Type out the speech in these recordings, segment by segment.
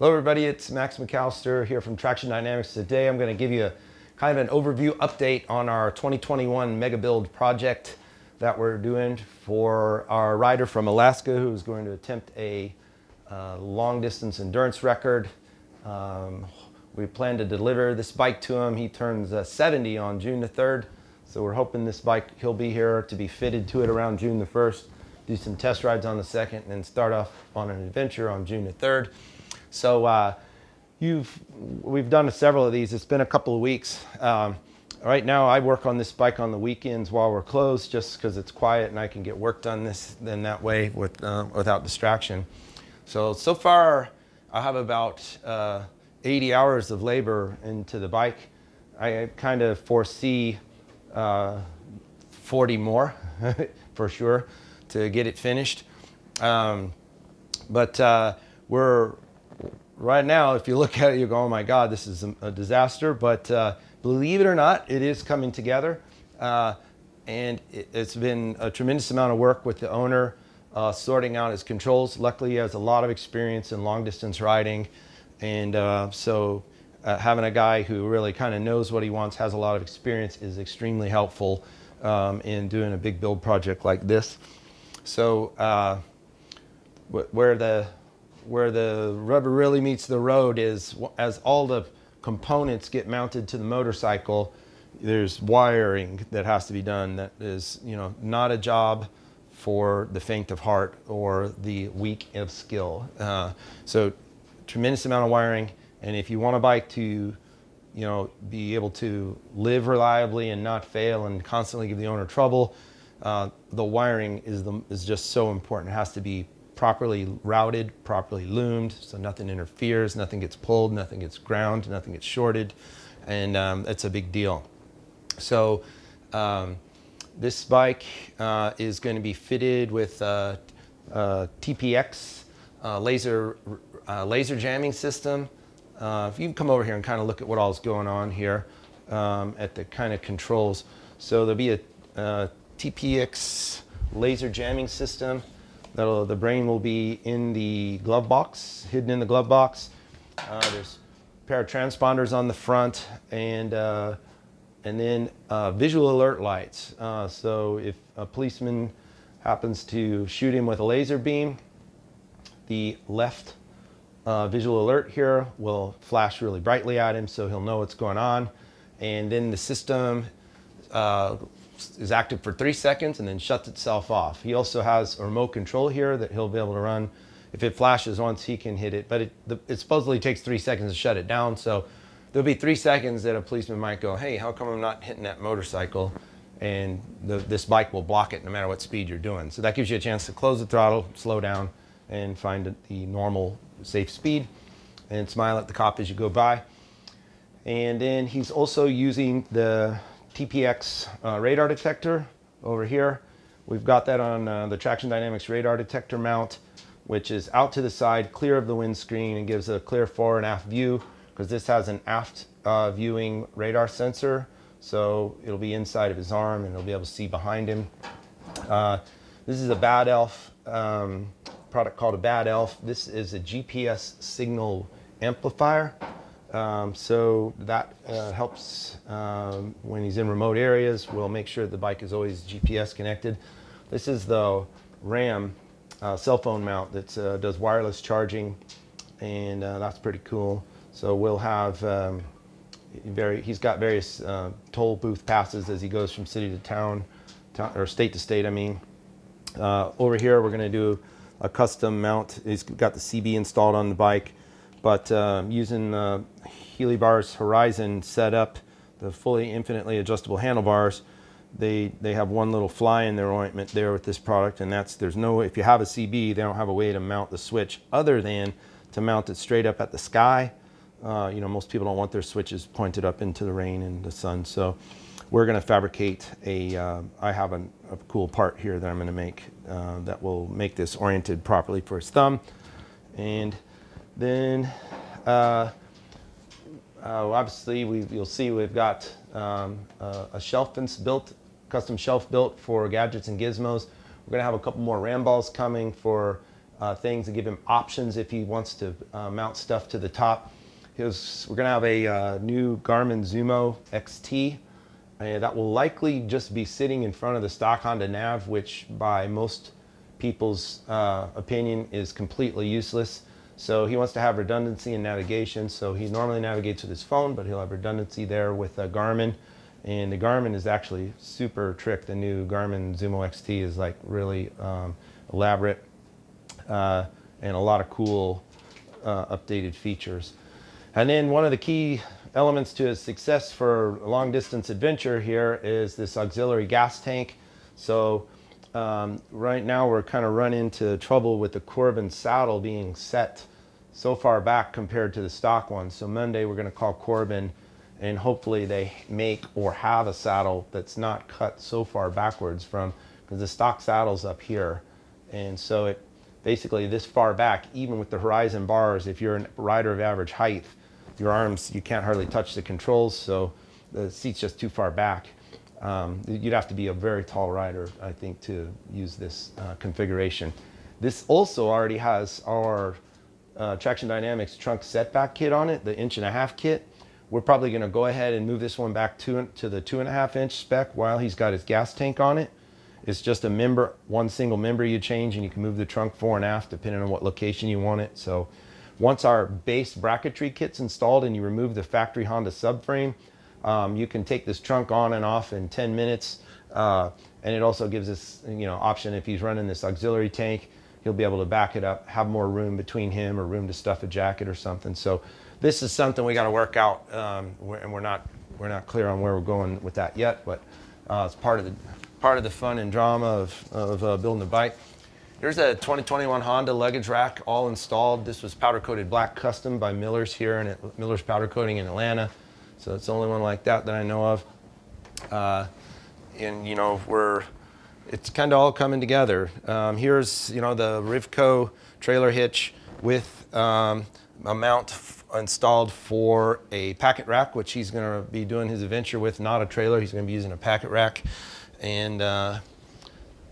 Hello everybody, it's Max McAllister here from Traxxion Dynamics. Today I'm going to give you a kind of an overview update on our 2021 Mega Build project that we're doing for our rider from Alaska who's going to attempt a uh, long distance endurance record. Um, we plan to deliver this bike to him. He turns uh, 70 on June the 3rd. So we're hoping this bike, he'll be here to be fitted to it around June the 1st, do some test rides on the 2nd, and then start off on an adventure on June the 3rd. So uh, you've, we've done several of these. It's been a couple of weeks. Um, right now I work on this bike on the weekends while we're closed just because it's quiet and I can get work done this then that way with, uh, without distraction. So, so far I have about uh, 80 hours of labor into the bike. I kind of foresee uh, 40 more for sure to get it finished. Um, but uh, we're right now, if you look at it, you go, oh my God, this is a, disaster. But uh, believe it or not, it is coming together. Uh, and it, has been a tremendous amount of work with the owner uh, sorting out his controls. Luckily, he has a lot of experience in long distance riding. And uh, so uh, having a guy who really kind of knows what he wants, has a lot of experience, is extremely helpful um, in doing a big build project like this. So uh, where the where the rubber really meets the road is as all the components get mounted to the motorcycle, there's wiring that has to be done that is, you know, not a job for the faint of heart or the weak of skill. Uh, so tremendous amount of wiring. And if you want a bike to, you know, be able to live reliably and not fail and constantly give the owner trouble, uh, the wiring is, the, is just so important. It has to be properly routed, properly loomed, so nothing interferes, nothing gets pulled, nothing gets ground, nothing gets shorted, and um, it's a big deal. So um, this bike uh, is going to be fitted with a, a TPX uh, laser, uh, laser jamming system. Uh, if you can come over here and kind of look at what all is going on here um, at the kind of controls. So there'll be a, a TPX laser jamming system. That'll, the brain will be in the glove box, hidden in the glove box. Uh, there's a pair of transponders on the front and, uh, and then uh, visual alert lights. Uh, so if a policeman happens to shoot him with a laser beam, the left uh, visual alert here will flash really brightly at him so he'll know what's going on. And then the system uh, is active for three seconds and then shuts itself off. He also has a remote control here that he'll be able to run. If it flashes once, he can hit it, but it, the, it supposedly takes three seconds to shut it down. So there'll be three seconds that a policeman might go, hey, how come I'm not hitting that motorcycle? And the, this bike will block it no matter what speed you're doing. So that gives you a chance to close the throttle, slow down, and find the normal safe speed and smile at the cop as you go by. And then he's also using the TPX uh, radar detector over here. We've got that on uh, the Traxxion Dynamics radar detector mount, which is out to the side, clear of the windscreen, and gives a clear fore and aft view because this has an aft uh, viewing radar sensor. So it'll be inside of his arm and he'll be able to see behind him. Uh, this is a Bad Elf um, product called a Bad Elf. This is a GPS signal amplifier. Um, so that uh, helps um, when he's in remote areas. We'll make sure the bike is always GPS connected. This is the RAM uh, cell phone mount that uh, does wireless charging, and uh, that's pretty cool. So we'll have um, very. He's got various uh, toll booth passes as he goes from city to town, to, or state to state. I mean, uh, over here we're going to do a custom mount. He's got the CB installed on the bike but um, using uh, HeliBars Horizon setup, the fully infinitely adjustable handlebars, they they have one little fly in their ointment there with this product, and that's there's no if you have a CB, they don't have a way to mount the switch other than to mount it straight up at the sky. Uh, you know, most people don't want their switches pointed up into the rain and the sun, so we're going to fabricate a. Uh, I have a, a, cool part here that I'm going to make uh, that will make this oriented properly for his thumb, and then uh, uh, obviously we, you'll see we've got um, a, a shelf fence built, custom shelf built for gadgets and gizmos. We're going to have a couple more ram balls coming for uh, things and give him options if he wants to uh, mount stuff to the top. We're going to have a uh, new Garmin Zumo XT uh, that will likely just be sitting in front of the stock Honda Nav, which by most people's uh, opinion is completely useless. So he wants to have redundancy in navigation. So he normally navigates with his phone, but he'll have redundancy there with a Garmin. And the Garmin is actually super trick. The new Garmin Zumo XT is like really um, elaborate uh, and a lot of cool uh, updated features. And then one of the key elements to his success for long distance adventure here is this auxiliary gas tank. So um, right now we're kind of run into trouble with the Corbin saddle being set so far back compared to the stock one. So Monday we're going to call Corbin and hopefully they make or have a saddle that's not cut so far backwards from because the stock saddle's up here and so it basically this far back even with the horizon bars if you're a rider of average height your arms you can't hardly touch the controls so the seat's just too far back um, you'd have to be a very tall rider, I think, to use this uh, configuration. This also already has our uh, Traxxion Dynamics trunk setback kit on it, the inch and a half kit. We're probably going to go ahead and move this one back to, to the two and a half inch spec while he's got his gas tank on it. It's just a member, one single member you change and you can move the trunk fore and aft depending on what location you want it. So once our base bracketry kit's installed and you remove the factory Honda subframe, um, you can take this trunk on and off in 10 minutes. Uh, and it also gives us, you know, option if he's running this auxiliary tank, he'll be able to back it up, have more room between him or room to stuff a jacket or something. So this is something we got to work out, um, and we're not we're not clear on where we're going with that yet, but uh, it's part of the part of the fun and drama of, of uh, building a bike. Here's a 2021 Honda luggage rack, all installed. This was powder coated black custom by Miller's here in Miller's Powder Coating in Atlanta. So it's the only one like that that I know of. Uh, and you know, we're, it's kind of all coming together. Um, here's, you know, the Rivco trailer hitch with um, a mount installed for a packet rack, which he's going to be doing his adventure with, not a trailer. He's going to be using a packet rack. And, uh,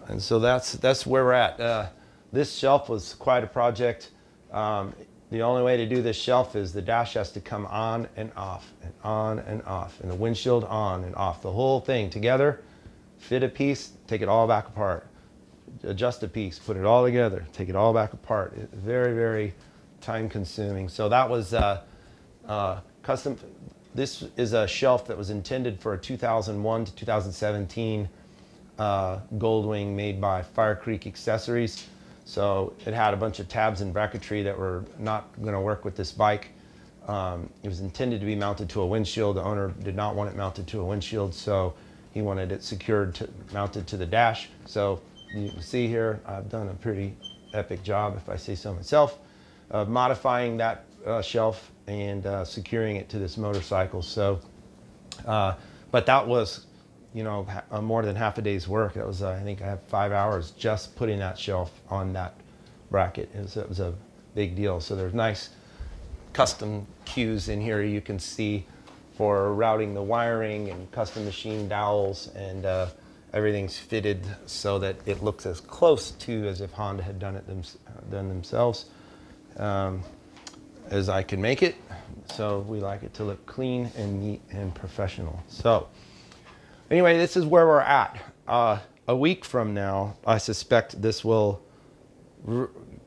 and so that's, that's where we're at. Uh, this shelf was quite a project. Um, the only way to do this shelf is the dash has to come on and off and on and off and the windshield on and off. The whole thing together, fit a piece, take it all back apart. Adjust a piece, put it all together, take it all back apart. It's very, very time consuming. So that was uh, uh, custom. This is a shelf that was intended for a 2001 to 2017 uh, Goldwing made by Fire Creek Accessories. So it had a bunch of tabs and bracketry that were not going to work with this bike. Um, it was intended to be mounted to a windshield. The owner did not want it mounted to a windshield, so he wanted it secured, to, mounted to the dash. So you can see here, I've done a pretty epic job, if I say so myself, of modifying that uh, shelf and uh, securing it to this motorcycle. So, uh, but that was you know, uh, more than half a day's work. That was, uh, I think I had five hours just putting that shelf on that bracket. It was, it was a big deal. So there's nice custom cues in here you can see for routing the wiring and custom machine dowels and uh, everything's fitted so that it looks as close to as if Honda had done it them, done themselves um, as I can make it. So we like it to look clean and neat and professional. So Anyway, this is where we're at. Uh, a week from now, I suspect this will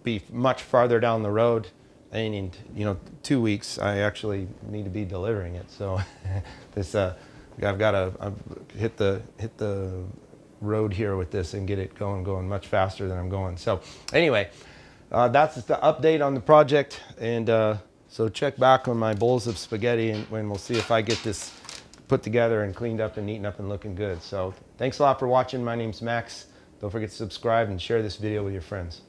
be much farther down the road. And in you know two weeks, I actually need to be delivering it. So this uh, I've got to hit the hit the road here with this and get it going going much faster than I'm going. So anyway, uh, that's the update on the project. And uh, so check back on my bowls of spaghetti and when we'll see if I get this put together and cleaned up and neatened up and looking good. So thanks a lot for watching. My name's Max. Don't forget to subscribe and share this video with your friends.